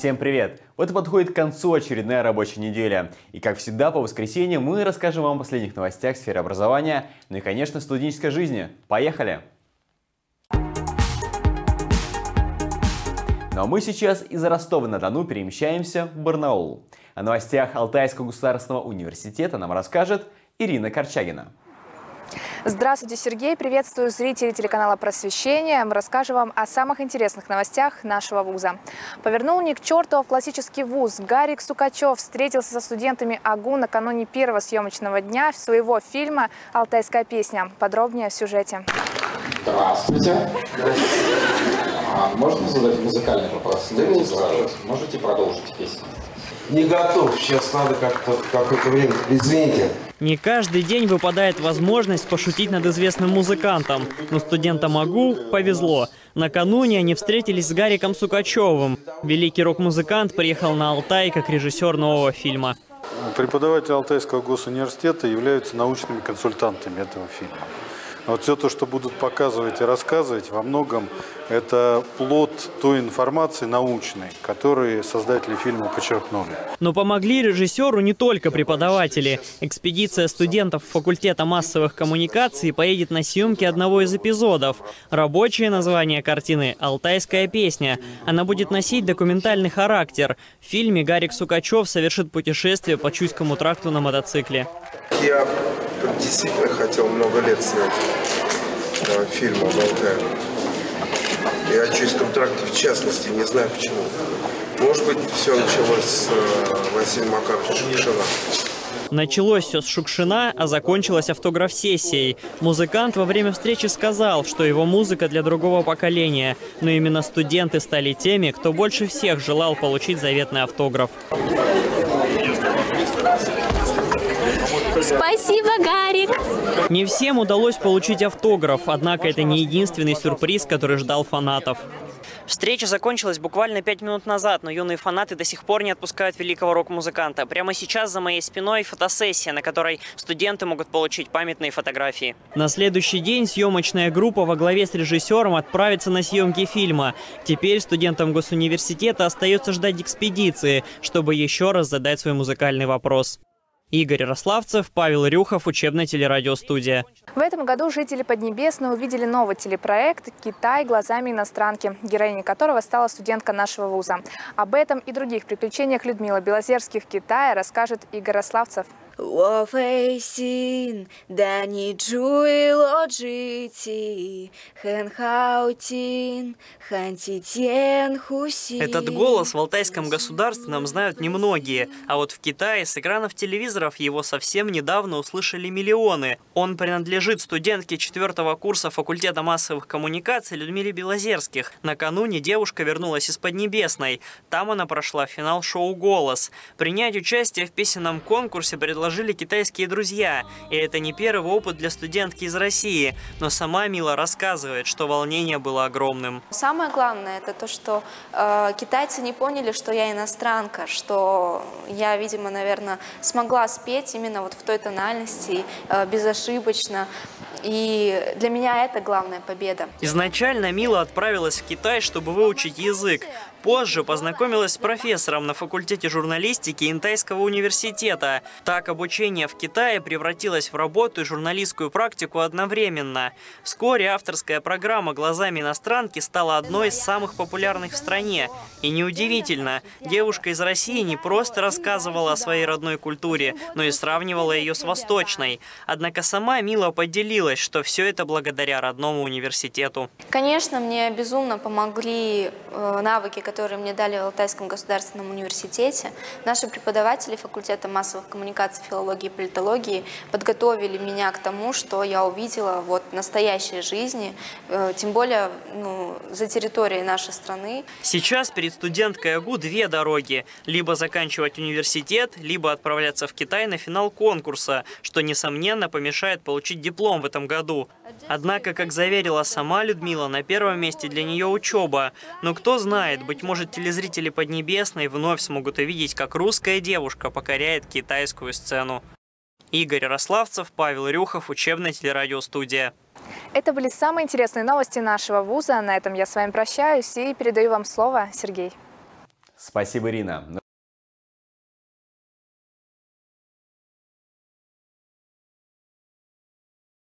Всем привет! Вот и подходит к концу очередная рабочая неделя. И как всегда по воскресеньям мы расскажем вам о последних новостях в сфере образования, ну и конечно студенческой жизни. Поехали! Ну а мы сейчас из Ростова-на-Дону перемещаемся в Барнаул. О новостях Алтайского государственного университета нам расскажет Ирина Корчагина. Здравствуйте, Сергей. Приветствую зрителей телеканала «Просвещение». Мы расскажем вам о самых интересных новостях нашего вуза. Повернул не к черту, а в классический вуз. Гарик Сукачев встретился со студентами АГУ накануне первого съемочного дня своего фильма «Алтайская песня». Подробнее в сюжете. Здравствуйте. А, можно задать музыкальный вопрос? Да Можете продолжить песню? Не готов. Сейчас надо как-то какое-то время. Извините. Не каждый день выпадает возможность пошутить над известным музыкантом, но студентам АГУ повезло. Накануне они встретились с Гариком Сукачевым. Великий рок-музыкант приехал на Алтай как режиссер нового фильма. Преподаватели Алтайского госуниверситета являются научными консультантами этого фильма. Вот все то, что будут показывать и рассказывать, во многом это плод той информации научной, которую создатели фильма подчеркнули. Но помогли режиссеру не только преподаватели. Экспедиция студентов факультета массовых коммуникаций поедет на съемки одного из эпизодов. Рабочее название картины «Алтайская песня». Она будет носить документальный характер. В фильме Гарик Сукачев совершит путешествие по Чуйскому тракту на мотоцикле. Я действительно хотел много лет снять э, фильм об Алтае. И о Чуйском тракте в частности, не знаю почему. Может быть, все началось с э, Василия Макаровича Шукшина. Началось все с Шукшина, а закончилось автограф-сессией. Музыкант во время встречи сказал, что его музыка для другого поколения, но именно студенты стали теми, кто больше всех желал получить заветный автограф. Спасибо, Гарик. Не всем удалось получить автограф, однако это не единственный сюрприз, который ждал фанатов. Встреча закончилась буквально пять минут назад, но юные фанаты до сих пор не отпускают великого рок-музыканта. Прямо сейчас за моей спиной фотосессия, на которой студенты могут получить памятные фотографии. На следующий день съемочная группа во главе с режиссером отправится на съемки фильма. Теперь студентам госуниверситета остается ждать экспедиции, чтобы еще раз задать свой музыкальный вопрос. Игорь Рославцев, Павел Рюхов, учебная телерадиостудия. В этом году жители Поднебесной увидели новый телепроект «Китай глазами иностранки», героиней которого стала студентка нашего вуза. Об этом и других приключениях Людмила Белозерских в Китае расскажет Игорь Рославцев. Офейсін, да ні джуйло джити, хэнхаутин, хантитен хусин. Этот голос в алтайском государственном знают немногие, а вот в Китае с экранов телевизоров его совсем недавно услышали миллионы. Он принадлежит студентке четвертого курса факультета массовых коммуникаций Людмиле Белозерских. Накануне девушка вернулась из Поднебесной. Там она прошла финал шоу «Голос». Принять участие в песенном конкурсе предложили китайские друзья. И это не первый опыт для студентки из России. Но сама Мила рассказывает, что волнение было огромным. Самое главное это то, что э, китайцы не поняли, что я иностранка, что я, видимо, наверное, смогла спеть именно вот в той тональности, э, безошибочно. И для меня это главная победа. Изначально Мила отправилась в Китай, чтобы выучить язык. Позже познакомилась с профессором на факультете журналистики Интайского университета. Так обучение в Китае превратилось в работу и журналистскую практику одновременно. Вскоре авторская программа «Глазами иностранки» стала одной из самых популярных в стране. И неудивительно, девушка из России не просто рассказывала о своей родной культуре, но и сравнивала ее с восточной. Однако сама Мила поделилась, что все это благодаря родному университету. Конечно, мне безумно помогли э, навыки, которые мне дали в Алтайском государственном университете. Наши преподаватели факультета массовых коммуникаций, филологии и политологии подготовили меня к тому, что я увидела вот в настоящей жизни, э, тем более ну, за территорией нашей страны. Сейчас перед студенткой АГУ две дороги. Либо заканчивать университет, либо отправляться в Китай на финал конкурса, что, несомненно, помешает получить диплом в этом году. Однако, как заверила сама Людмила, на первом месте для нее учеба. Но кто знает, быть может, телезрители Поднебесной вновь смогут увидеть, как русская девушка покоряет китайскую сцену. Игорь Рославцев, Павел Рюхов, учебная телерадиостудия. Это были самые интересные новости нашего вуза. На этом я с вами прощаюсь и передаю вам слово, Сергей. Спасибо, Ирина.